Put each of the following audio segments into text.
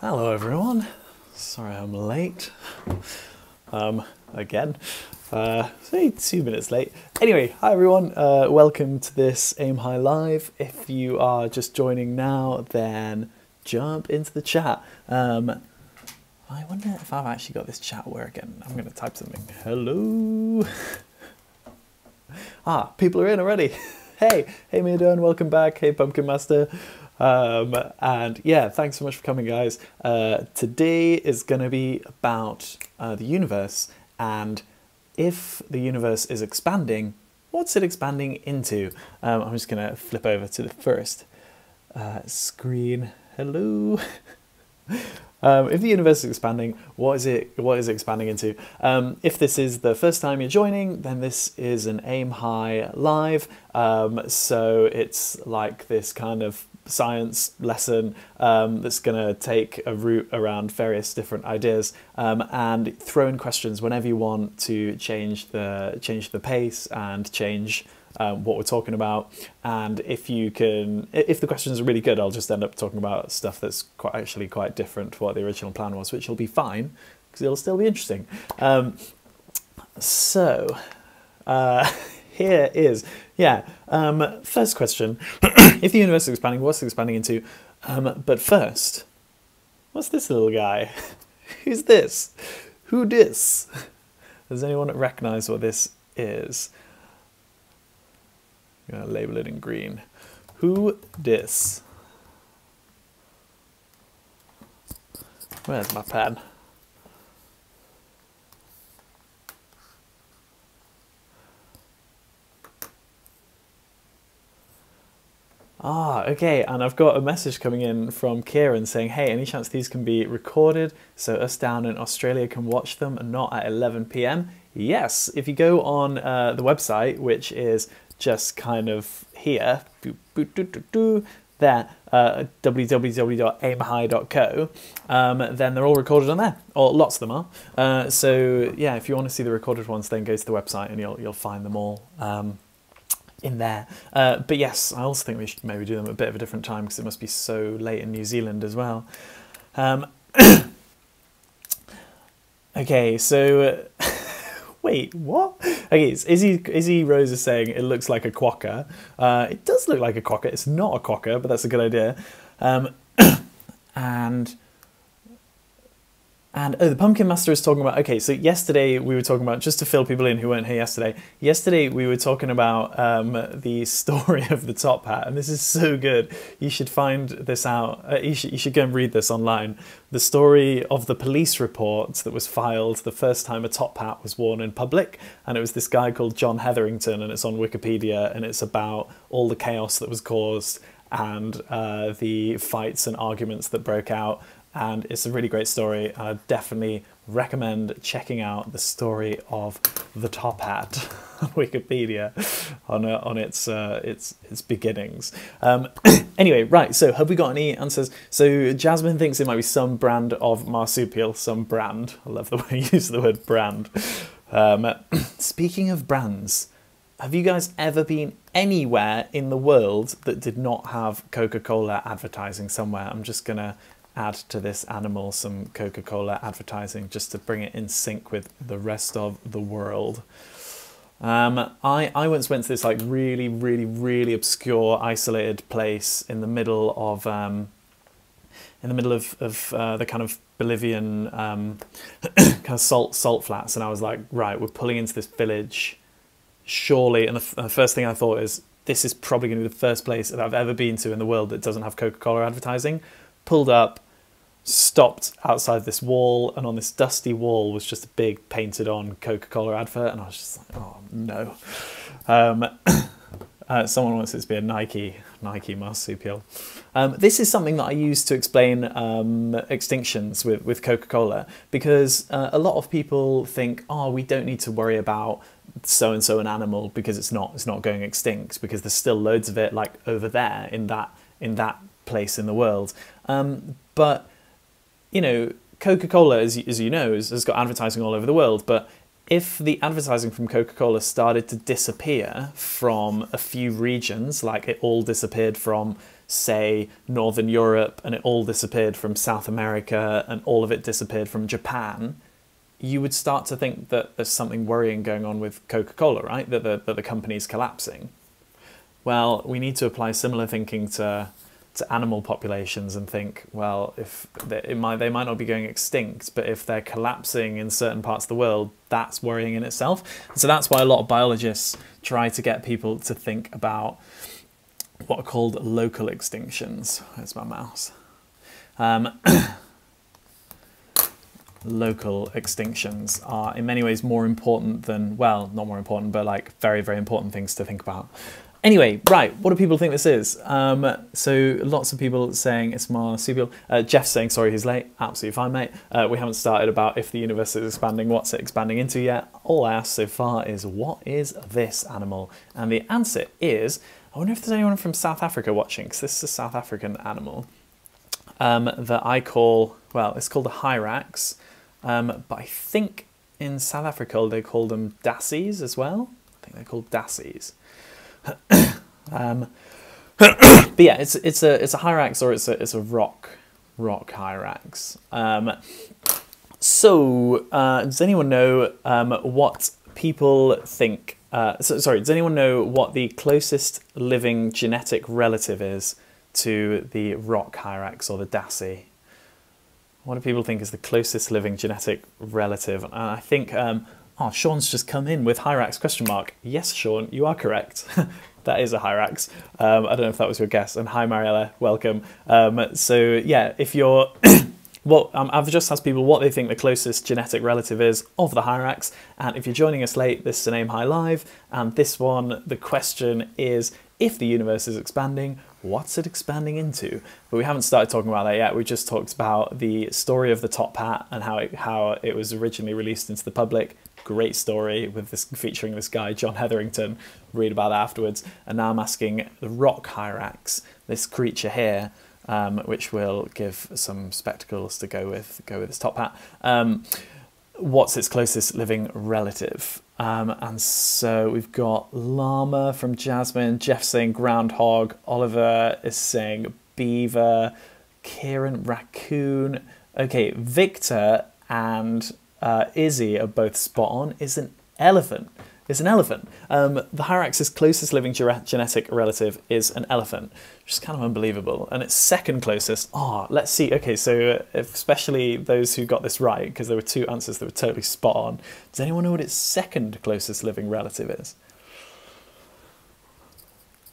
Hello, everyone. Sorry I'm late. Um, again. Uh, say two minutes late. Anyway, hi everyone. Uh, welcome to this AimHi Live. If you are just joining now, then jump into the chat. Um, I wonder if I've actually got this chat working. I'm going to type something. Hello. ah, people are in already. hey, hey, doing? Welcome back. Hey, Pumpkin Master. Um, and yeah, thanks so much for coming, guys. Uh, today is going to be about uh, the universe and if the universe is expanding, what's it expanding into? Um, I'm just going to flip over to the first uh, screen. Hello. Um, if the universe is expanding, what is it? What is it expanding into? Um, if this is the first time you're joining, then this is an AimHi live. Um, so it's like this kind of science lesson um, that's going to take a route around various different ideas um, and throw in questions whenever you want to change the change the pace and change um, what we're talking about. And if you can, if the questions are really good, I'll just end up talking about stuff that's quite actually quite different to what the original plan was, which will be fine because it'll still be interesting. Um, so. Uh, here is, yeah, um, first question. if the universe is expanding, what's it expanding into? Um, but first, what's this little guy? Who's this? Who dis? Does anyone recognize what this is? I'm gonna label it in green. Who dis? Where's my pen? Ah, okay. And I've got a message coming in from Kieran saying, hey, any chance these can be recorded so us down in Australia can watch them and not at 11 p.m.? Yes. If you go on uh, the website, which is just kind of here, there, uh, www.aimhi.co, um, then they're all recorded on there, or lots of them are. Uh, so yeah, if you want to see the recorded ones, then go to the website and you'll you'll find them all. Um, in there. Uh, but yes, I also think we should maybe do them at a bit of a different time because it must be so late in New Zealand as well. Um, okay, so wait, what? Okay, Izzy Izzy Rose is saying it looks like a quokka. Uh, it does look like a quokka. It's not a quokka, but that's a good idea. Um, and and oh, the Pumpkin Master is talking about. Okay, so yesterday we were talking about just to fill people in who weren't here yesterday. Yesterday we were talking about um, the story of the top hat, and this is so good. You should find this out. Uh, you should you should go and read this online. The story of the police report that was filed the first time a top hat was worn in public, and it was this guy called John Hetherington, and it's on Wikipedia, and it's about all the chaos that was caused and uh, the fights and arguments that broke out and it's a really great story. I definitely recommend checking out the story of the top hat Wikipedia on uh, on its uh, its its beginnings. Um, anyway, right. So, have we got any answers? So, Jasmine thinks it might be some brand of marsupial. Some brand. I love the way you use the word brand. Um, speaking of brands, have you guys ever been anywhere in the world that did not have Coca Cola advertising somewhere? I'm just gonna add to this animal some Coca Cola advertising just to bring it in sync with the rest of the world. Um, I, I once went to this like really, really, really obscure, isolated place in the middle of um, in the middle of, of uh, the kind of Bolivian um, kind of salt salt flats, and I was like, right, we're pulling into this village, surely. And the, the first thing I thought is, this is probably going to be the first place that I've ever been to in the world that doesn't have Coca Cola advertising. Pulled up, stopped outside this wall, and on this dusty wall was just a big painted on Coca Cola advert, and I was just like, oh no. Um, uh, someone wants it to be a Nike Nike marsupial. Um, this is something that I use to explain um, extinctions with, with Coca Cola because uh, a lot of people think, oh, we don't need to worry about so and so an animal because it's not it's not going extinct because there's still loads of it like over there in that in that place in the world. Um, but you know, Coca Cola, as, as you know, has, has got advertising all over the world, but if the advertising from Coca Cola started to disappear from a few regions, like it all disappeared from, say, Northern Europe and it all disappeared from South America and all of it disappeared from Japan, you would start to think that there's something worrying going on with Coca Cola, right? That the, that the company's collapsing. Well, we need to apply similar thinking to to animal populations and think, well, if they, might, they might not be going extinct, but if they're collapsing in certain parts of the world, that's worrying in itself. so that's why a lot of biologists try to get people to think about what are called local extinctions. Where's my mouse? Um, local extinctions are in many ways more important than, well, not more important, but like very, very important things to think about. Anyway, right, what do people think this is? Um, so lots of people saying it's marsupial. Uh, Jeff saying, sorry, he's late. Absolutely fine, mate. Uh, we haven't started about if the universe is expanding, what's it expanding into yet. All I asked so far is, what is this animal? And the answer is, I wonder if there's anyone from South Africa watching, because this is a South African animal um, that I call, well, it's called a hyrax, um, but I think in South Africa they call them dassies as well. I think they're called dassies. Um, but yeah, it's it's a it's a hyrax or it's a it's a rock rock hyrax. Um, so uh, does anyone know um, what people think? Uh, so, sorry, does anyone know what the closest living genetic relative is to the rock hyrax or the dassie? What do people think is the closest living genetic relative? And I think um, Oh, Sean's just come in with Hyrax question mark. Yes, Sean, you are correct. that is a Hyrax. Um, I don't know if that was your guess. And hi, Mariella, welcome. Um, so yeah, if you're well, um, I've just asked people what they think the closest genetic relative is of the Hyrax. And if you're joining us late, this is an AimHi Live. And this one, the question is, if the universe is expanding, what's it expanding into? But we haven't started talking about that yet. We just talked about the story of the top hat and how it, how it was originally released into the public great story with this featuring this guy John Hetherington. Read about afterwards. And now I'm asking the rock hyrax, this creature here, um, which will give some spectacles to go with go with its top hat. Um, what's its closest living relative? Um, and so we've got llama from Jasmine, Jeff saying groundhog, Oliver is saying beaver, Kieran raccoon. Okay, Victor and uh, Izzy are both spot on, is an elephant. It's an elephant. Um, the Hyrax's closest living genetic relative is an elephant, which is kind of unbelievable. And its second closest, ah, oh, let's see. Okay, so especially those who got this right, because there were two answers that were totally spot on. Does anyone know what its second closest living relative is?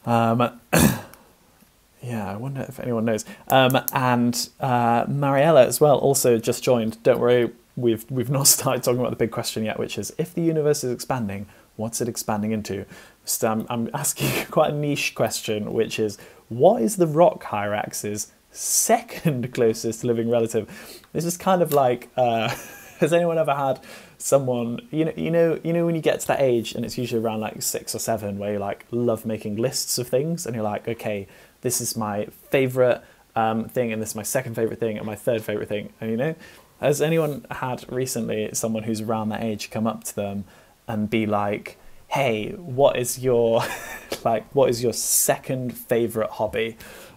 Um, yeah, I wonder if anyone knows. Um, and uh, Mariella as well also just joined. Don't worry, we've we've not started talking about the big question yet, which is if the universe is expanding, what's it expanding into? So I'm, I'm asking quite a niche question, which is what is the rock hyrax's second closest living relative? This is kind of like uh, has anyone ever had someone you know you know you know when you get to that age and it's usually around like six or seven where you like love making lists of things and you're like okay this is my favorite um, thing and this is my second favorite thing and my third favorite thing and you know has anyone had recently someone who's around that age come up to them and be like, "Hey, what is your like what is your second favorite hobby?"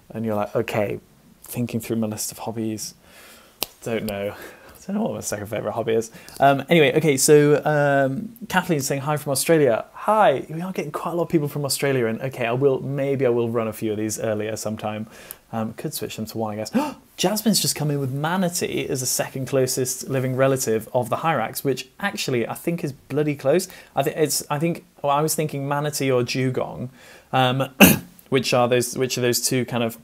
And you're like, "Okay, thinking through my list of hobbies, don't know." I don't know what my second favorite hobby is. Um, anyway, okay, so um, Kathleen's saying hi from Australia. Hi, we are getting quite a lot of people from Australia, and okay, I will maybe I will run a few of these earlier sometime. Um, could switch them to one, I guess. Jasmine's just come in with Manatee as the second closest living relative of the Hyrax, which actually I think is bloody close. I think it's. I think well, I was thinking Manatee or Dugong, um, which are those which are those two kind of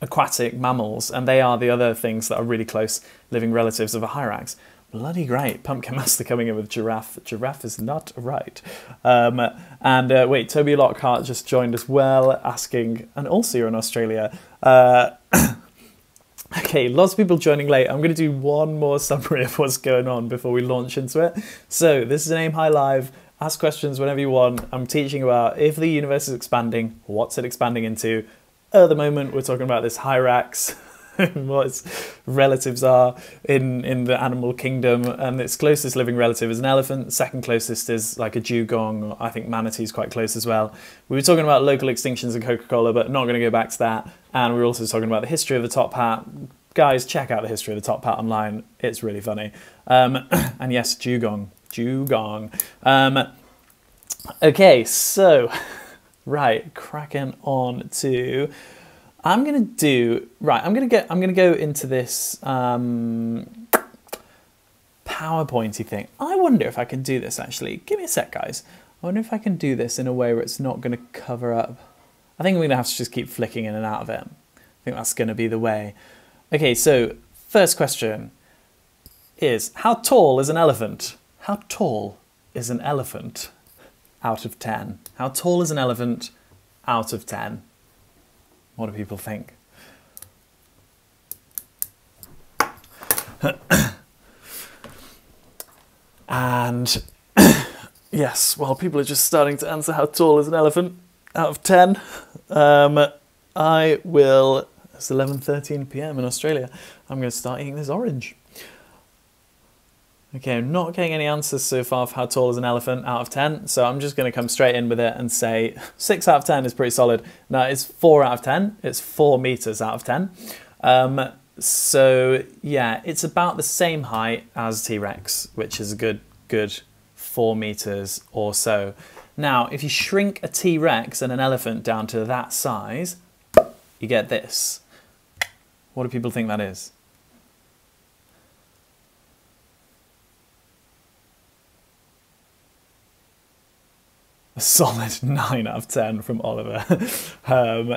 aquatic mammals, and they are the other things that are really close living relatives of a Hyrax. Bloody great. Pumpkin Master coming in with giraffe. Giraffe is not right. Um, and uh, wait, Toby Lockhart just joined as well, asking, and also you're in Australia. Uh, okay, lots of people joining late. I'm going to do one more summary of what's going on before we launch into it. So, this is an AimHi Live. Ask questions whenever you want. I'm teaching about if the universe is expanding, what's it expanding into? At the moment, we're talking about this Hyrax. what its relatives are in, in the animal kingdom. And its closest living relative is an elephant. Second closest is like a dugong. I think manatee is quite close as well. We were talking about local extinctions and Coca Cola, but not going to go back to that. And we were also talking about the history of the top hat. Guys, check out the history of the top hat online. It's really funny. Um, and yes, dugong. Dugong. Um, okay, so, right, cracking on to I'm gonna do right. I'm gonna get. I'm gonna go into this um, PowerPointy thing. I wonder if I can do this actually. Give me a sec, guys. I wonder if I can do this in a way where it's not gonna cover up. I think I'm gonna have to just keep flicking in and out of it. I think that's gonna be the way. Okay, so first question is how tall is an elephant? How tall is an elephant out of 10? How tall is an elephant out of 10? What do people think? and yes, while people are just starting to answer how tall is an elephant out of 10, um, I will, it's 11.13 p.m. in Australia, I'm going to start eating this orange. Okay, I'm not getting any answers so far of how tall is an elephant out of 10, so I'm just going to come straight in with it and say 6 out of 10 is pretty solid. Now, it's 4 out of 10, it's 4 meters out of 10. Um, so, yeah, it's about the same height as T Rex, which is a good, good 4 meters or so. Now, if you shrink a T Rex and an elephant down to that size, you get this. What do people think that is? A solid 9 out of 10 from Oliver. um,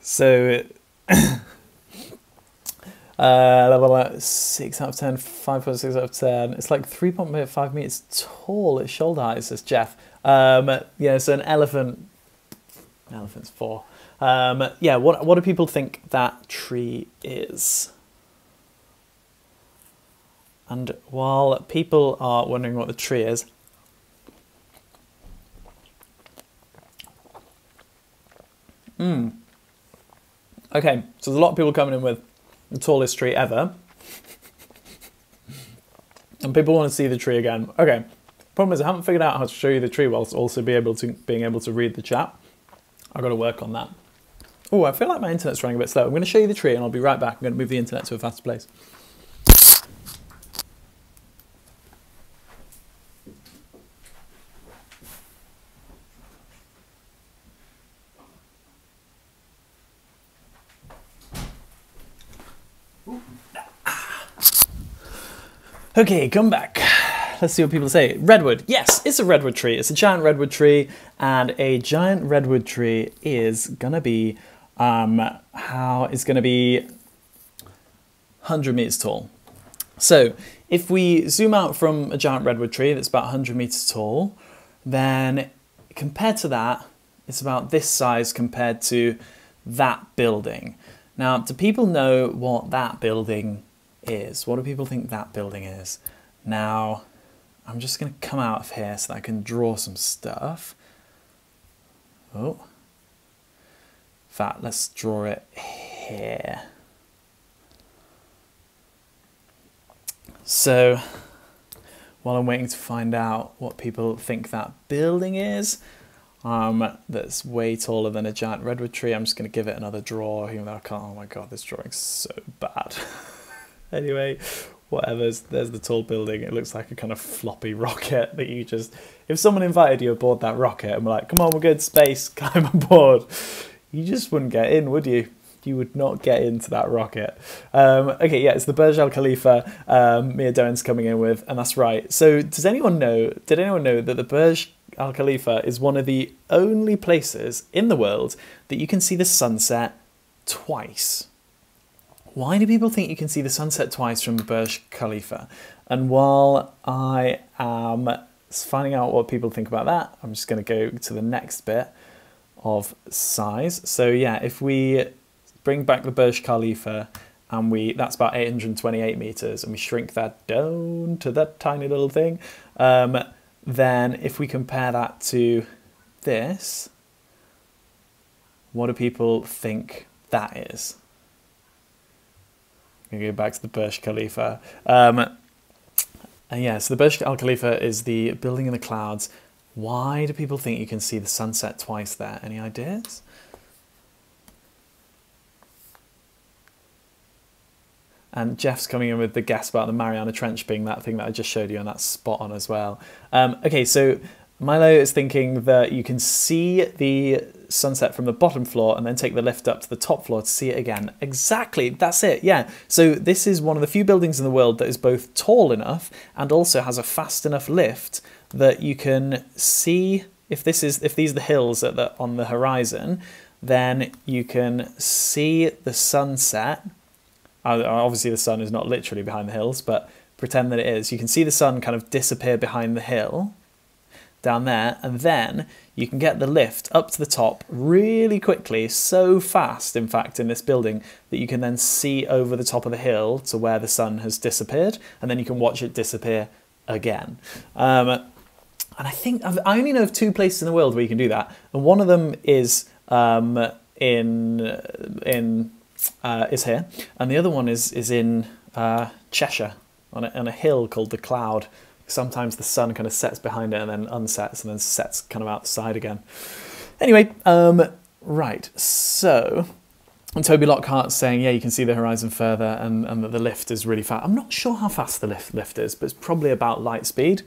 so, uh, 6 out of 10, 5.6 out of 10. It's like 3.5 meters tall at shoulder height, says Jeff. Um, yeah, so an elephant, elephant's 4. Um, yeah, what, what do people think that tree is? And while people are wondering what the tree is, Hmm. Okay, so there's a lot of people coming in with the tallest tree ever. and people want to see the tree again. Okay, problem is I haven't figured out how to show you the tree whilst also be able to being able to read the chat. I've got to work on that. Oh, I feel like my internet's running a bit slow. I'm going to show you the tree and I'll be right back. I'm going to move the internet to a faster place. Okay, come back. Let's see what people say. Redwood. Yes, it's a redwood tree. It's a giant redwood tree, and a giant redwood tree is gonna be um, how it's gonna be 100 meters tall. So if we zoom out from a giant redwood tree that's about 100 meters tall, then compared to that, it's about this size compared to that building. Now, do people know what that building is. What do people think that building is? Now, I'm just going to come out of here so that I can draw some stuff. Oh. In fact, let's draw it here. So, while I'm waiting to find out what people think that building is, um, that's way taller than a giant redwood tree, I'm just going to give it another draw, even though I can't. Oh my god, this drawing's so bad. anyway, whatever. There's the tall building. It looks like a kind of floppy rocket that you just. If someone invited you aboard that rocket and were like, "Come on, we're to space, climb aboard," you just wouldn't get in, would you? You would not get into that rocket. Um, okay, yeah, it's the Burj Al Khalifa. Um, Mia Doan's coming in with, and that's right. So, does anyone know? Did anyone know that the Burj Al Khalifa is one of the only places in the world that you can see the sunset twice? Why do people think you can see the sunset twice from Burj Khalifa? And while I am finding out what people think about that, I'm just going to go to the next bit of size. So yeah, if we bring back the Burj Khalifa and we that's about 828 meters and we shrink that down to that tiny little thing, um, then if we compare that to this, what do people think that is? I'm going to go back to the Burj Khalifa. Um, and yeah, so the Burj Al Khalifa is the building in the clouds. Why do people think you can see the sunset twice there? Any ideas? And Jeff's coming in with the guess about the Mariana Trench being that thing that I just showed you, and that's spot on as well. Um, okay, so Milo is thinking that you can see the sunset from the bottom floor and then take the lift up to the top floor to see it again. Exactly, that's it, yeah. So this is one of the few buildings in the world that is both tall enough and also has a fast enough lift that you can see if this is if these are the hills the, on the horizon, then you can see the sunset uh, obviously, the sun is not literally behind the hills, but pretend that it is. You can see the sun kind of disappear behind the hill down there, and then you can get the lift up to the top really quickly, so fast, in fact, in this building, that you can then see over the top of the hill to where the sun has disappeared, and then you can watch it disappear again. Um, and I think I've, i only know of two places in the world where you can do that, and one of them is um, in in uh, is here, and the other one is is in uh, Cheshire on a, on a hill called the Cloud. Sometimes the sun kind of sets behind it and then unsets and then sets kind of outside again. Anyway, um, right, so and Toby Lockhart saying, yeah, you can see the horizon further and, and that the lift is really fast. I'm not sure how fast the lift, lift is, but it's probably about light speed.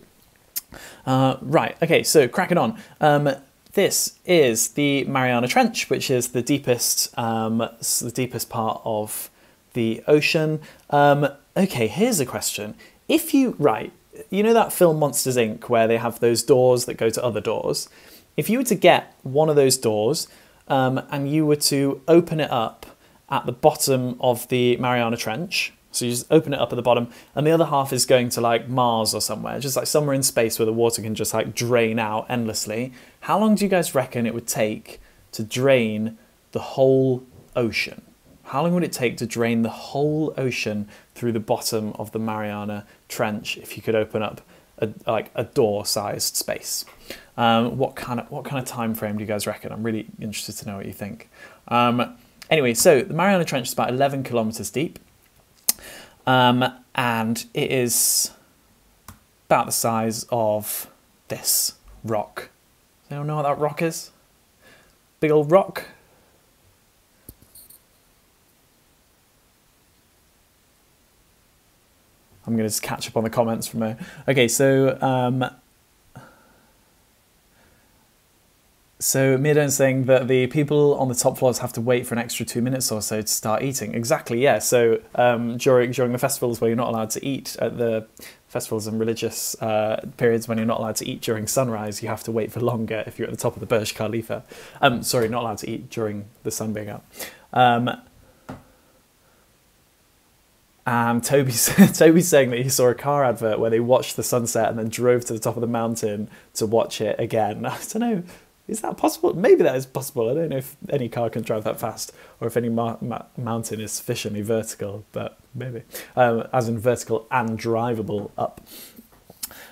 Uh, right, okay, so cracking on. Um, this is the Mariana Trench, which is the deepest, um, the deepest part of the ocean. Um, okay, here's a question. If you, right, you know that film Monsters Inc., where they have those doors that go to other doors? If you were to get one of those doors um, and you were to open it up at the bottom of the Mariana Trench, so you just open it up at the bottom, and the other half is going to like Mars or somewhere, just like somewhere in space where the water can just like drain out endlessly. How long do you guys reckon it would take to drain the whole ocean? How long would it take to drain the whole ocean through the bottom of the Mariana Trench if you could open up a, like a door-sized space? Um, what kind of what kind of time frame do you guys reckon? I'm really interested to know what you think. Um, anyway, so the Mariana Trench is about 11 kilometers deep. Um, and it is about the size of this rock. Anyone know what that rock is? Big old rock. I'm going to just catch up on the comments from a. Okay, so um, So Mirdon's saying that the people on the top floors have to wait for an extra two minutes or so to start eating. Exactly, yeah. So um, during during the festivals where you're not allowed to eat at the festivals and religious uh, periods when you're not allowed to eat during sunrise, you have to wait for longer if you're at the top of the Burj Khalifa. Um, sorry, not allowed to eat during the sun being up. Um, and Toby's, Toby's saying that he saw a car advert where they watched the sunset and then drove to the top of the mountain to watch it again. I don't know is that possible? Maybe that is possible. I don't know if any car can drive that fast or if any mountain is sufficiently vertical, but maybe. Um, as in vertical and drivable up.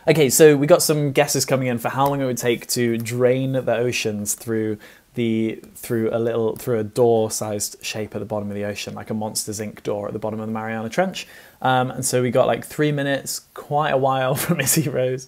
Okay, so we got some guesses coming in for how long it would take to drain the oceans through the through a little through a door-sized shape at the bottom of the ocean, like a Monsters Inc. door at the bottom of the Mariana Trench. Um, and so we got like three minutes, quite a while from Izzy Rose.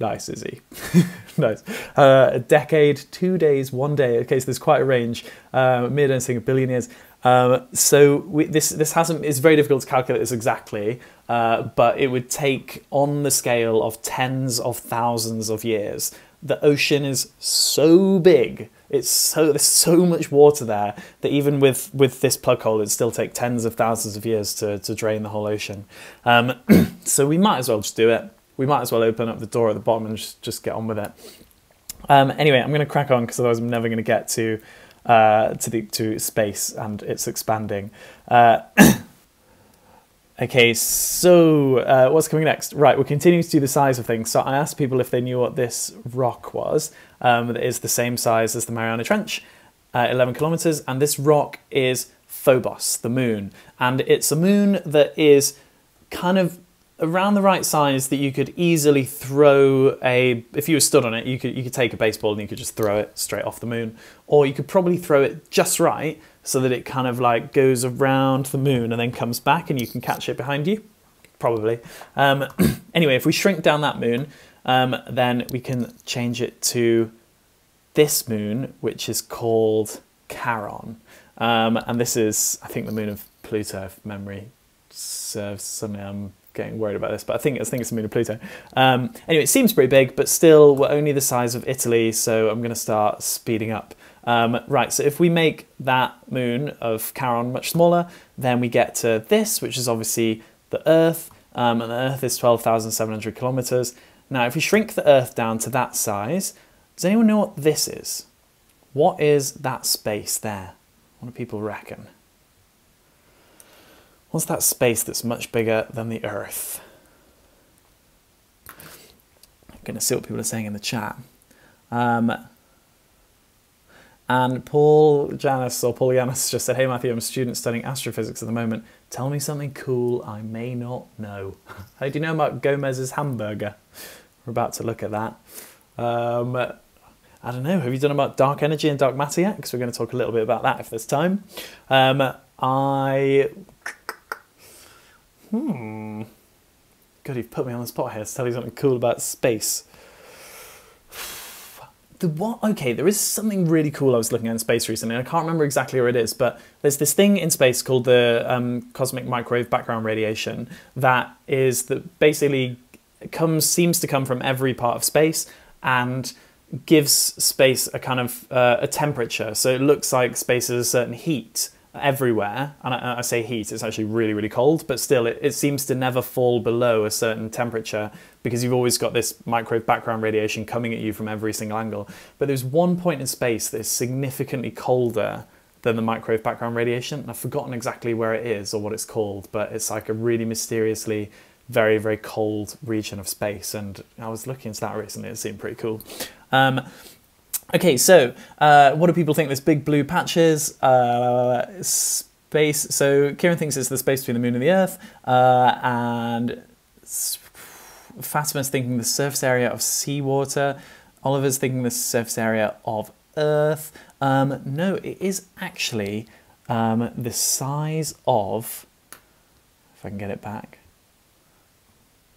Nice, Izzy. nice. Uh, a decade, two days, one day. Okay, so there's quite a range. Uh, Mid and saying a billion years. Um, so we, this this hasn't. It's very difficult to calculate this exactly, uh, but it would take on the scale of tens of thousands of years. The ocean is so big. It's so there's so much water there that even with with this plug hole, it'd still take tens of thousands of years to to drain the whole ocean. Um, so we might as well just do it we might as well open up the door at the bottom and just, just get on with it. Um, anyway, I'm going to crack on because otherwise I'm never going to get to uh, to the to space and it's expanding. Uh, okay, so uh, what's coming next? Right, we're continuing to do the size of things. So I asked people if they knew what this rock was. Um, that is the same size as the Mariana Trench, uh, 11 kilometers, and this rock is Phobos, the moon, and it's a moon that is kind of around the right size that you could easily throw a if you were stood on it you could you could take a baseball and you could just throw it straight off the moon. Or you could probably throw it just right so that it kind of like goes around the moon and then comes back and you can catch it behind you. Probably. Um, anyway if we shrink down that moon um, then we can change it to this moon which is called Charon. Um, and this is I think the moon of Pluto if memory serves suddenly I'm getting worried about this, but I think I think it's the moon of Pluto. Um, anyway, it seems pretty big, but still we're only the size of Italy, so I'm going to start speeding up. Um, right, so if we make that moon of Charon much smaller, then we get to this, which is obviously the Earth, um, and the Earth is 12,700 kilometers. Now, if we shrink the Earth down to that size, does anyone know what this is? What is that space there? What do people reckon? What's that space that's much bigger than the Earth? I'm going to see what people are saying in the chat. Um, and Paul Janis or Paul Janis just said, Hey Matthew, I'm a student studying astrophysics at the moment. Tell me something cool I may not know. How do you know about Gomez's hamburger? We're about to look at that. Um, I don't know. Have you done about dark energy and dark matter yet? Because we're going to talk a little bit about that if there's time. Um, I Hmm. God, you've put me on the spot here to tell you something cool about space. The what? Okay, there is something really cool I was looking at in space recently. I can't remember exactly where it is, but there's this thing in space called the um, cosmic microwave background radiation that is that basically comes seems to come from every part of space and gives space a kind of uh, a temperature. So it looks like space has a certain heat everywhere, and I, I, say heat, it's actually really, really cold, but still it, it seems to never fall below a certain temperature because you've always got this microwave background radiation coming at you from every single angle. But there's one point in space that is significantly colder than the microwave background radiation. And I've forgotten exactly where it is or what it's called, but it's like a really mysteriously very, very cold region of space. And I was looking into that recently, it seemed pretty cool. Um, Okay, so uh, what do people think this big blue patch is? Uh, space. So Kieran thinks it's the space between the moon and the Earth, uh, and Fatima's thinking the surface area of seawater. Oliver's thinking the surface area of Earth. Um, no, it is actually um, the size of. If I can get it back.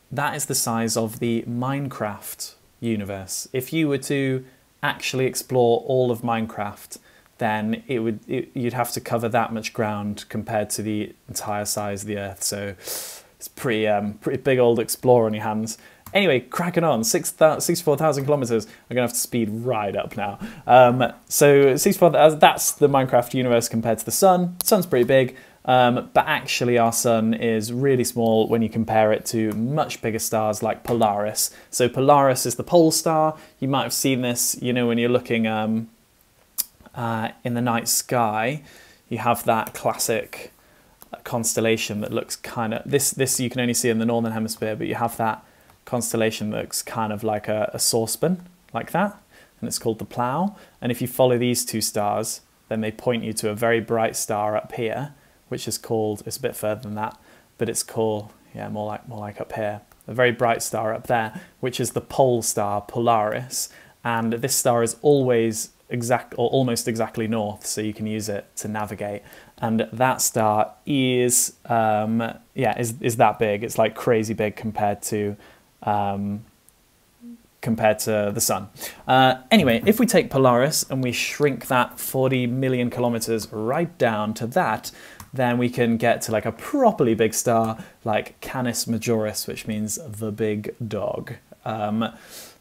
That is the size of the Minecraft universe. If you were to actually explore all of Minecraft, then it would it, you'd have to cover that much ground compared to the entire size of the Earth. So it's pretty um, pretty big old explorer on your hands. Anyway, cracking on, 64,000 kilometers. I'm gonna have to speed right up now. Um, so 64,000, that's the Minecraft universe compared to the sun. Sun's pretty big. Um, but actually our sun is really small when you compare it to much bigger stars like Polaris. So Polaris is the pole star. You might have seen this, you know, when you're looking um, uh, in the night sky, you have that classic constellation that looks kind of, this, this you can only see in the Northern Hemisphere, but you have that constellation that looks kind of like a, a saucepan, like that, and it's called the Plough. And if you follow these two stars, then they point you to a very bright star up here, which is called, it's a bit further than that, but it's called, yeah, more like, more like up here, a very bright star up there, which is the pole star Polaris. And this star is always exact or almost exactly north, so you can use it to navigate. And that star is, um, yeah, is, is that big. It's like crazy big compared to, um, compared to the sun. Uh, anyway, if we take Polaris and we shrink that 40 million kilometers right down to that, then we can get to like a properly big star like Canis Majoris, which means the big dog, um,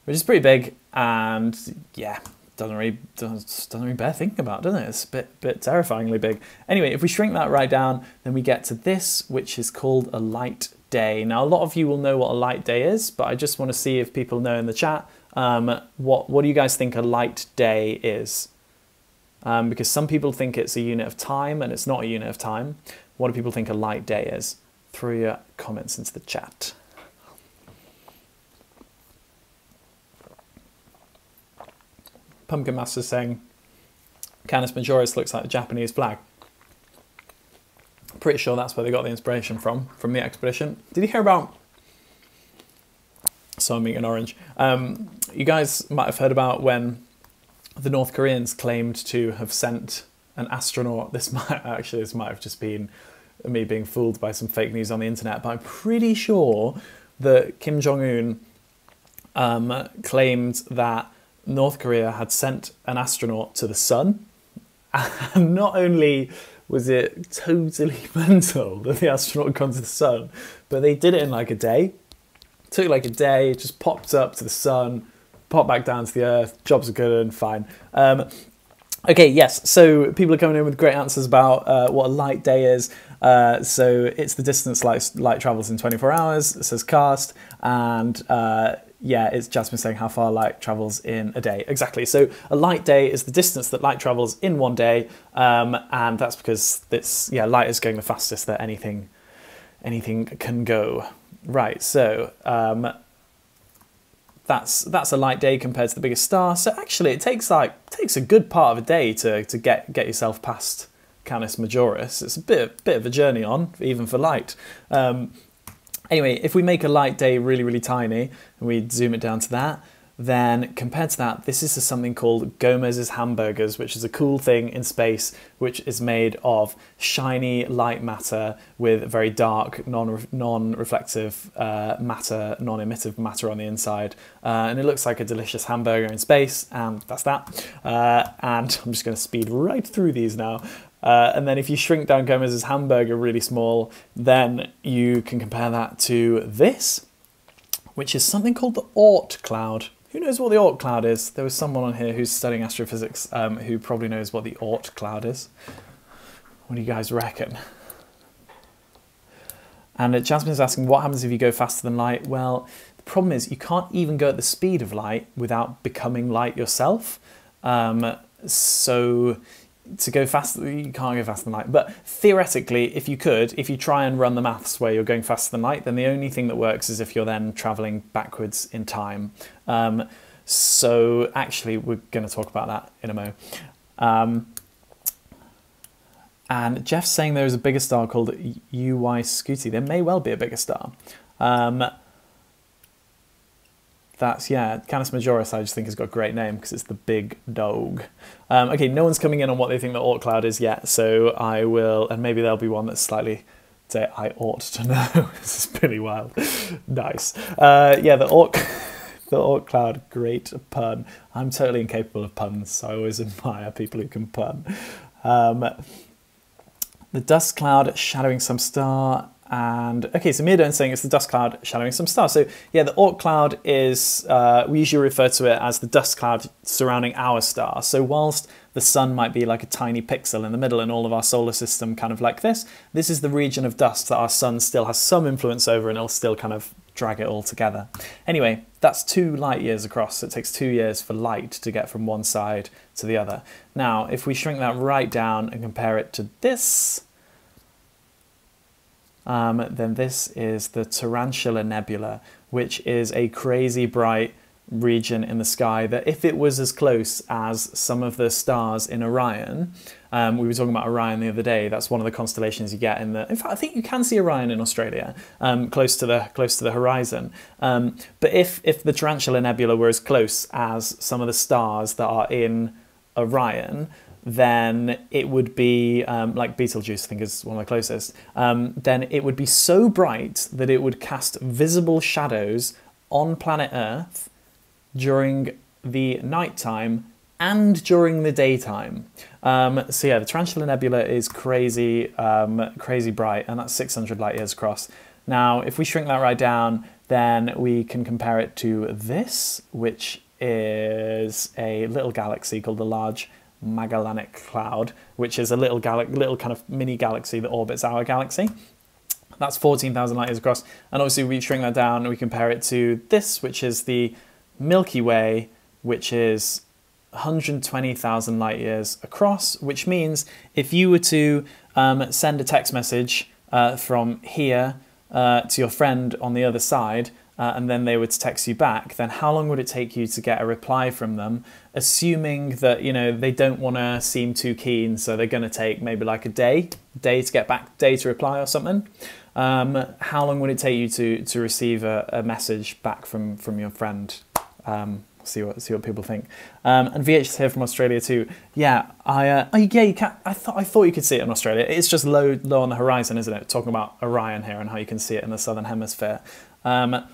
which is pretty big and yeah, doesn't really doesn't really bear thinking about, doesn't it? It's a bit bit terrifyingly big. Anyway, if we shrink that right down, then we get to this, which is called a light day. Now, a lot of you will know what a light day is, but I just want to see if people know in the chat um, what what do you guys think a light day is? Um, because some people think it's a unit of time and it's not a unit of time. What do people think a light day is? Throw your comments into the chat. Pumpkin Master saying Canis Majoris looks like the Japanese flag. Pretty sure that's where they got the inspiration from, from the expedition. Did you hear about so I'm eating orange. Um, you guys might have heard about when the North Koreans claimed to have sent an astronaut. This might actually this might have just been me being fooled by some fake news on the internet, but I'm pretty sure that Kim Jong Un um, claimed that North Korea had sent an astronaut to the sun, and not only was it totally mental that the astronaut had gone to the sun, but they did it in like a day. It took like a day, just popped up to the sun, popped back down to the earth. Jobs are good and fine. Um, okay, yes. So people are coming in with great answers about uh, what a light day is. Uh, so it's the distance light, light travels in 24 hours. It says cast, and uh, yeah, it's Jasmine saying how far light travels in a day. Exactly. So a light day is the distance that light travels in one day, um, and that's because it's yeah, light is going the fastest that anything anything can go. Right. So um, that's that's a light day compared to the biggest star. So actually, it takes like takes a good part of a day to to get get yourself past Canis Majoris. It's a bit bit of a journey on even for light. Um, anyway, if we make a light day really really tiny and we zoom it down to that, then compared to that, this is something called Gomez's hamburgers, which is a cool thing in space, which is made of shiny light matter with very dark, non non reflective uh, matter, non emittive matter on the inside, uh, and it looks like a delicious hamburger in space, and that's that. Uh, and I'm just going to speed right through these now. Uh, and then if you shrink down Gomez's hamburger really small, then you can compare that to this, which is something called the Oort cloud. Who knows what the Oort cloud is? There was someone on here who's studying astrophysics um, who probably knows what the Oort cloud is. What do you guys reckon? And Jasmine's asking, what happens if you go faster than light? Well, the problem is you can't even go at the speed of light without becoming light yourself. Um, so to go faster, you can't go faster than light. But theoretically, if you could, if you try and run the maths where you're going faster than light, then the only thing that works is if you're then traveling backwards in time. Um, so actually, we're going to talk about that in a mo. Um, and Jeff's saying there is a bigger star called UY Scuti. There may well be a bigger star. Um, that's yeah, Canis Majoris. I just think has got a great name because it's the big dog. Um, okay, no one's coming in on what they think the Oort cloud is yet, so I will, and maybe there'll be one that's slightly. Say I ought to know. this is pretty wild. nice. Uh, yeah, the Oort. the Oort cloud, great pun. I'm totally incapable of puns, so I always admire people who can pun. Um, the dust cloud shadowing some star and okay, so Mirdo saying it's the dust cloud shadowing some stars. So yeah, the Oort cloud is, uh, we usually refer to it as the dust cloud surrounding our star. So whilst the sun might be like a tiny pixel in the middle and all of our solar system kind of like this, this is the region of dust that our sun still has some influence over and it'll still kind of drag it all together. Anyway, that's two light years across. It takes two years for light to get from one side to the other. Now, if we shrink that right down and compare it to this, um, then this is the Tarantula Nebula, which is a crazy bright region in the sky that if it was as close as some of the stars in Orion, um, we were talking about Orion the other day. That's one of the constellations you get in the. In fact, I think you can see Orion in Australia, um, close to the close to the horizon. Um, but if if the Tarantula Nebula were as close as some of the stars that are in Orion, then it would be um, like Betelgeuse, I think is one of the closest. Um, then it would be so bright that it would cast visible shadows on planet Earth during the nighttime and during the daytime. Um, so yeah, the Tarantula Nebula is crazy, um, crazy bright, and that's 600 light years across. Now, if we shrink that right down, then we can compare it to this, which is a little galaxy called the Large Magellanic Cloud, which is a little, gal- little kind of mini galaxy that orbits our galaxy. That's 14,000 light years across. And obviously, we shrink that down and we compare it to this, which is the Milky Way, which is 120,000 light years across, which means if you were to um, send a text message uh, from here uh, to your friend on the other side, uh, and then they to text you back, then how long would it take you to get a reply from them? Assuming that you know they don't want to seem too keen, so they're going to take maybe like a day, day to get back, day to reply or something. Um, how long would it take you to to receive a, a message back from from your friend? Um, see what see what people think. Um, and VH is here from Australia too. Yeah, I uh, oh yeah, you can. I thought I thought you could see it in Australia. It's just low low on the horizon, isn't it? Talking about Orion here and how you can see it in the southern hemisphere. Um,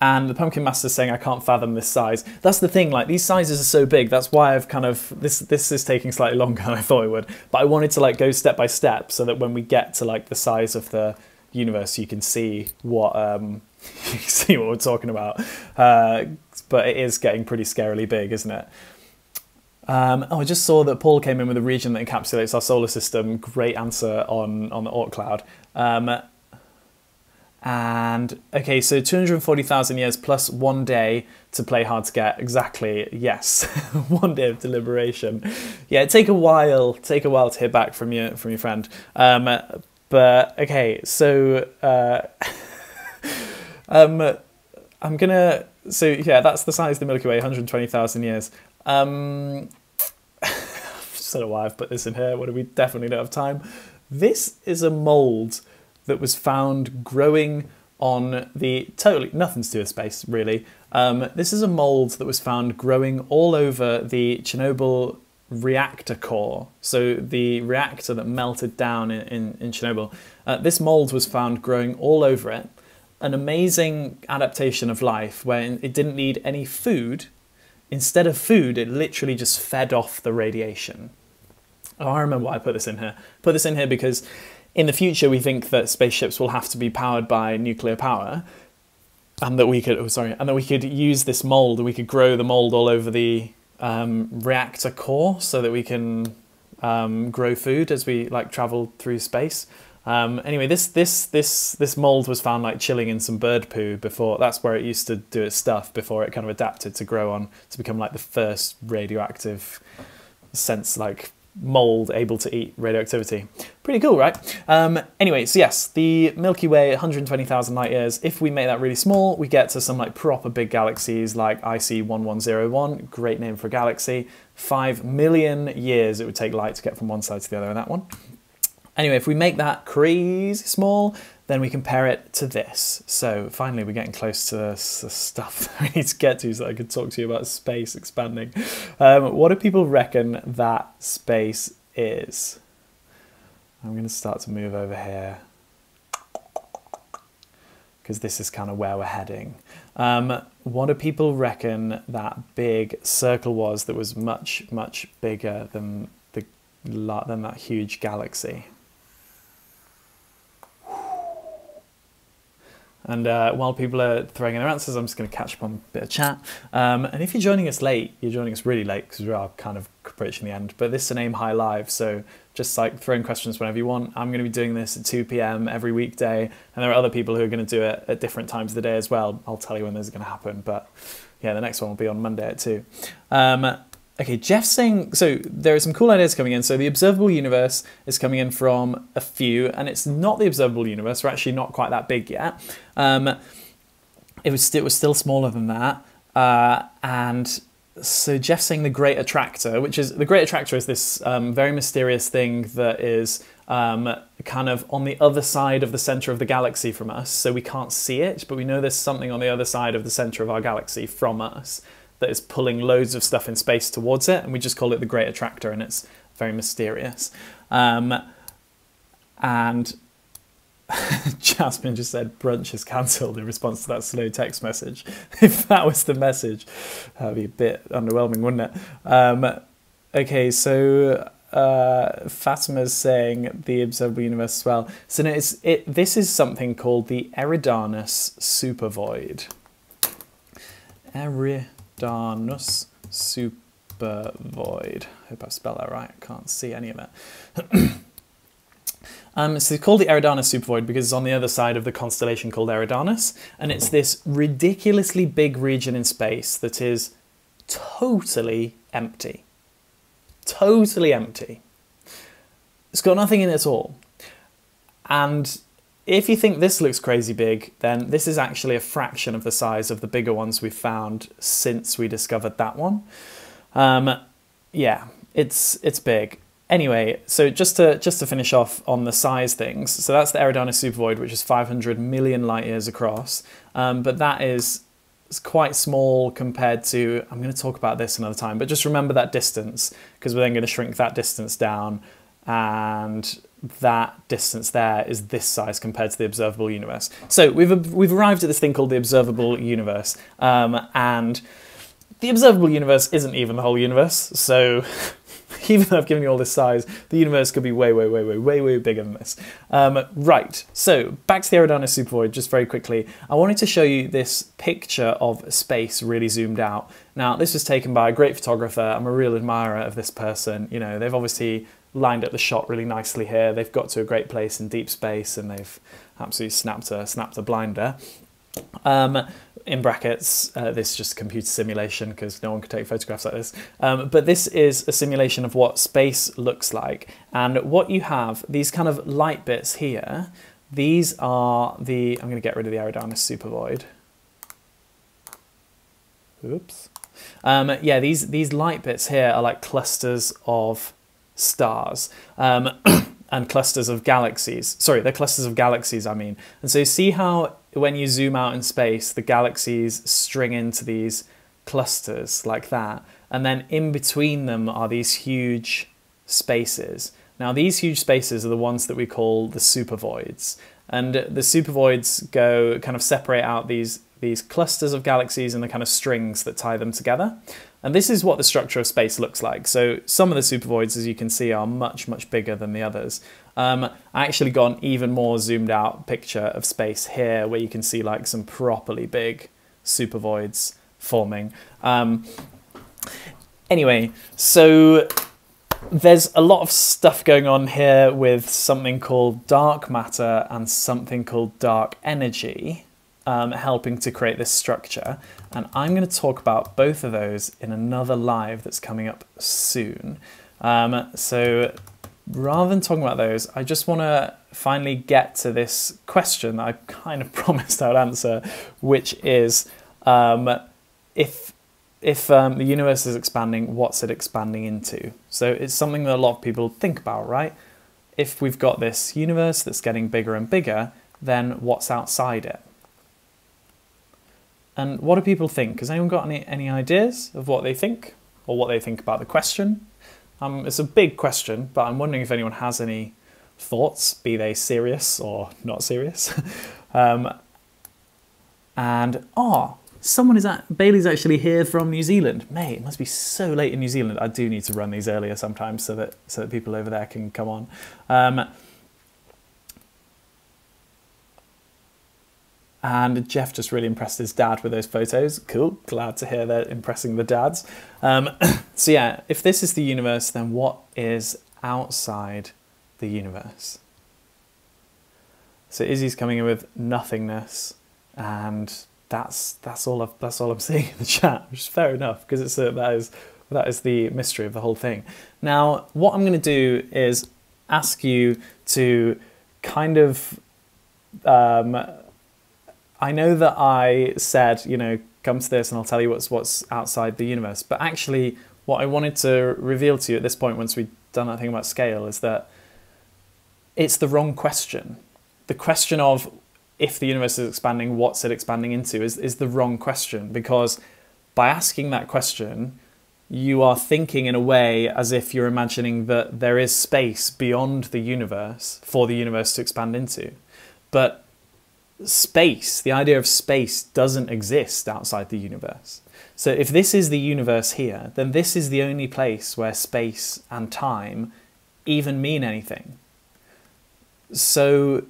and the pumpkin master saying i can't fathom this size that's the thing like these sizes are so big that's why i've kind of this this is taking slightly longer than i thought it would but i wanted to like go step by step so that when we get to like the size of the universe you can see what um you see what we're talking about uh, but it is getting pretty scarily big isn't it um, oh, I just saw that Paul came in with a region that encapsulates our solar system. Great answer on, on the Oort cloud. Um, and okay, so 240,000 years plus one day to play hard to get. Exactly, yes. one day of deliberation. Yeah, take a while, take a while to hear back from your from your friend. Um, but okay, so uh, um, I'm gonna. So yeah, that's the size of the Milky Way, 120,000 years. Um, I don't know why I've put this in here. What do we definitely don't have time? This is a mold that was found growing on the totally nothing to do with space really. Um, this is a mold that was found growing all over the Chernobyl reactor core, so the reactor that melted down in, in, in Chernobyl. Uh, this mold was found growing all over it. An amazing adaptation of life where it didn't need any food. Instead of food, it literally just fed off the radiation. Oh, I remember why I put this in here. Put this in here because in the future, we think that spaceships will have to be powered by nuclear power, and that we could, oh sorry, and that we could use this mold, we could grow the mold all over the um, reactor core, so that we can um, grow food as we like travel through space. Um, anyway, this this this this mold was found like chilling in some bird poo before. That's where it used to do its stuff before it kind of adapted to grow on to become like the first radioactive sense like mold able to eat radioactivity. Pretty cool, right? Um, anyway, so yes, the Milky Way, 120,000 light years. If we make that really small, we get to some like proper big galaxies like IC 1101, great name for a galaxy. Five million years it would take light to get from one side to the other in that one. Anyway, if we make that crazy small, then we compare it to this. So finally, we're getting close to the, stuff that we need to get to so I can talk to you about space expanding. Um, what do people reckon that space is? I'm going to start to move over here because this is kind of where we're heading. Um, what do people reckon that big circle was that was much, much bigger than the than that huge galaxy? And uh, while people are throwing in their answers, I'm just going to catch up on a bit of chat. Um, and if you're joining us late, you're joining us really late because we are kind of approaching the end. But this is an AimHi Live, so just like throwing questions whenever you want. I'm going to be doing this at 2 p.m. every weekday, and there are other people who are going to do it at different times of the day as well. I'll tell you when this is going to happen, but yeah, the next one will be on Monday at 2. Um, Okay, Jeff's saying so. There are some cool ideas coming in. So the observable universe is coming in from a few, and it's not the observable universe. We're actually not quite that big yet. Um, it was it was still smaller than that, uh, and so Jeff's saying the Great Attractor, which is the Great Attractor, is this um, very mysterious thing that is um, kind of on the other side of the center of the galaxy from us. So we can't see it, but we know there's something on the other side of the center of our galaxy from us that is pulling loads of stuff in space towards it, and we just call it the Great Attractor, and it's very mysterious. Um, and Jasmine just said brunch is cancelled in response to that slow text message. if that was the message, that'd be a bit underwhelming, wouldn't it? Um, okay, so uh, Fatima's saying the observable universe as well. So no, it's, it, this is something called the Eridanus supervoid. Eri Darnus Supervoid. Hope I spelled that right. I can't see any of it. um, so it's called the Eridanus Supervoid because it's on the other side of the constellation called Eridanus, and it's this ridiculously big region in space that is totally empty. Totally empty. It's got nothing in it at all. And if you think this looks crazy big, then this is actually a fraction of the size of the bigger ones we've found since we discovered that one. Um, yeah, it's it's big. Anyway, so just to just to finish off on the size things, so that's the Eridanus supervoid, which is 500 million light years across, um, but that is quite small compared to. I'm going to talk about this another time, but just remember that distance because we're then going to shrink that distance down, and that distance there is this size compared to the observable universe. So we've we've arrived at this thing called the observable universe, um, and the observable universe isn't even the whole universe. So even though I've given you all this size, the universe could be way, way, way, way, way, way bigger than this. Um, right, so back to the Eridanus supervoid, just very quickly. I wanted to show you this picture of space really zoomed out. Now, this was taken by a great photographer. I'm a real admirer of this person. You know, they've obviously lined up the shot really nicely here. They've got to a great place in deep space and they've absolutely snapped a, snapped a blinder. Um, in brackets, uh, this is just computer simulation because no one could take photographs like this. Um, but this is a simulation of what space looks like. And what you have, these kind of light bits here, these are the, I'm going to get rid of the Eridanus supervoid. Oops. Um, yeah, these, these light bits here are like clusters of stars. Um, and clusters of galaxies. Sorry, they're clusters of galaxies, I mean. And so see how when you zoom out in space, the galaxies string into these clusters like that. And then in between them are these huge spaces. Now, these huge spaces are the ones that we call the supervoids. And the supervoids go kind of separate out these, these clusters of galaxies and the kind of strings that tie them together. And this is what the structure of space looks like. So some of the supervoids, as you can see, are much, much bigger than the others. Um, I actually got an even more zoomed out picture of space here where you can see like some properly big supervoids forming. Um, anyway, so there's a lot of stuff going on here with something called dark matter and something called dark energy um, helping to create this structure. And I'm going to talk about both of those in another live that's coming up soon. Um, so rather than talking about those, I just want to finally get to this question that I kind of promised I would answer, which is um, if if um, the universe is expanding, what's it expanding into? So it's something that a lot of people think about, right? If we've got this universe that's getting bigger and bigger, then what's outside it? And what do people think? Has anyone got any, any ideas of what they think or what they think about the question? Um, it's a big question, but I'm wondering if anyone has any thoughts, be they serious or not serious. um, and, oh, someone is at, Bailey's actually here from New Zealand. Mate, it must be so late in New Zealand. I do need to run these earlier sometimes so that, so that people over there can come on. Um, And Jeff just really impressed his dad with those photos. Cool, glad to hear they're impressing the dads. Um, so, yeah, if this is the universe, then what is outside the universe? So Izzy's coming in with nothingness, and that's that's all I've, that's all I'm seeing in the chat, which is fair enough because it's a, that is that is the mystery of the whole thing. Now, what I'm going to do is ask you to kind of um, I know that I said, you know, come to this and I'll tell you what's what's outside the universe. But actually, what I wanted to reveal to you at this point, once we've done that thing about scale, is that it's the wrong question. The question of if the universe is expanding, what's it expanding into, is, is the wrong question because by asking that question, you are thinking in a way as if you're imagining that there is space beyond the universe for the universe to expand into. But space, the idea of space doesn't exist outside the universe. So if this is the universe here, then this is the only place where space and time even mean anything. So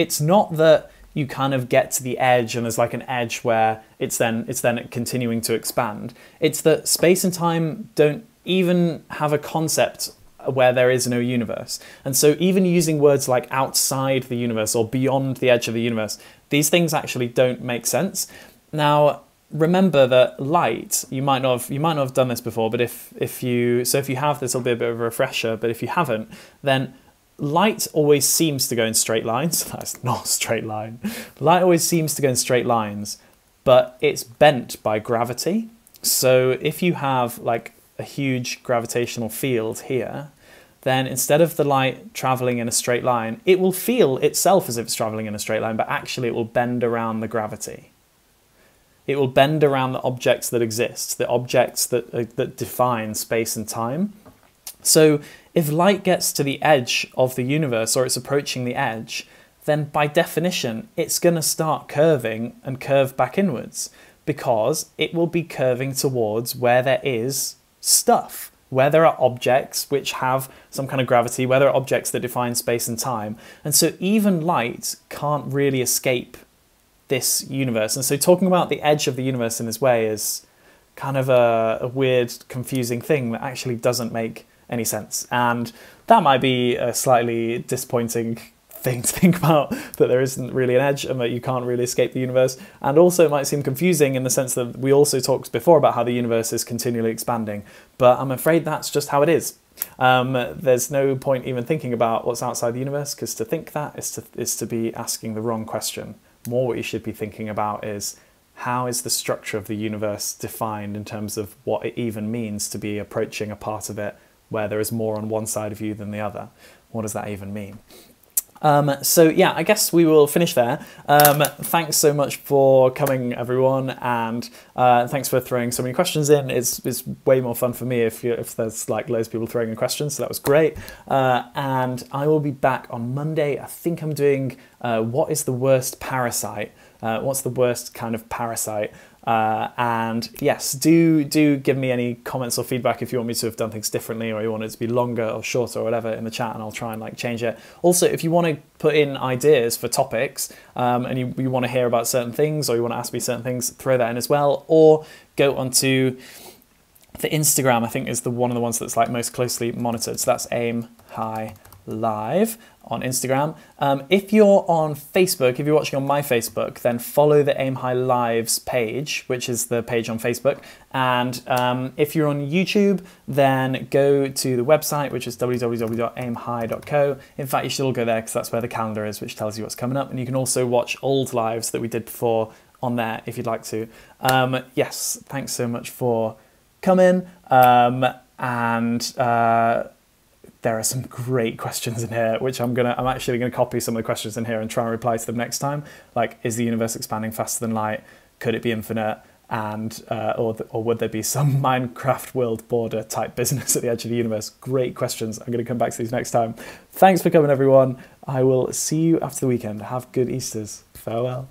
it's not that you kind of get to the edge and there's like an edge where it's then it's then continuing to expand. It's that space and time don't even have a concept where there is no universe. And so, even using words like outside the universe or beyond the edge of the universe, these things actually don't make sense. Now, remember that light, you might not have, you might not have done this before, but if, if you, so if you have, this will be a bit of a refresher, but if you haven't, then light always seems to go in straight lines. That's not a straight line. Light always seems to go in straight lines, but it's bent by gravity. So if you have like a huge gravitational field here, then instead of the light traveling in a straight line, it will feel itself as if it's traveling in a straight line, but actually it will bend around the gravity. It will bend around the objects that exist, the objects that, uh, that define space and time. So if light gets to the edge of the universe or it's approaching the edge, then by definition, it's going to start curving and curve back inwards because it will be curving towards where there is stuff, where there are objects which have some kind of gravity, where there are objects that define space and time. And so even light can't really escape this universe. And so talking about the edge of the universe in this way is kind of a, a weird, confusing thing that actually doesn't make any sense. And that might be a slightly disappointing thing to think about that there isn't really an edge and that you can't really escape the universe. And also, it might seem confusing in the sense that we also talked before about how the universe is continually expanding, but I'm afraid that's just how it is. Um, there's no point even thinking about what's outside the universe because to think that is to, is to be asking the wrong question. More, what you should be thinking about is how is the structure of the universe defined in terms of what it even means to be approaching a part of it where there is more on one side of you than the other? What does that even mean? Um, so yeah, I guess we will finish there. Um, thanks so much for coming, everyone, and uh, thanks for throwing so many questions in. It's, it's way more fun for me if you, if there's like loads of people throwing in questions. So that was great. Uh, and I will be back on Monday. I think I'm doing uh, what is the worst parasite. Uh, what's the worst kind of parasite? Uh, and yes, do do give me any comments or feedback if you want me to have done things differently or you want it to be longer or shorter or whatever in the chat, and I'll try and like change it. Also, if you want to put in ideas for topics um, and you, you want to hear about certain things or you want to ask me certain things, throw that in as well, or go onto the Instagram. I think is the one of the ones that's like most closely monitored. So that's aim high live on Instagram. Um, if you're on Facebook, if you're watching on my Facebook, then follow the AimHi Lives page, which is the page on Facebook. And um, if you're on YouTube, then go to the website, which is www.aimhi.co. In fact, you should all go there because that's where the calendar is, which tells you what's coming up. And you can also watch old lives that we did before on there if you'd like to. Um, yes, thanks so much for coming. Um, and uh, there are some great questions in here, which I'm gonna I'm actually gonna copy some of the questions in here and try and reply to them next time. Like, is the universe expanding faster than light? Could it be infinite? And uh, or or would there be some Minecraft world border type business at the edge of the universe? Great questions. I'm gonna come back to these next time. Thanks for coming, everyone. I will see you after the weekend. Have good Easter's. Farewell.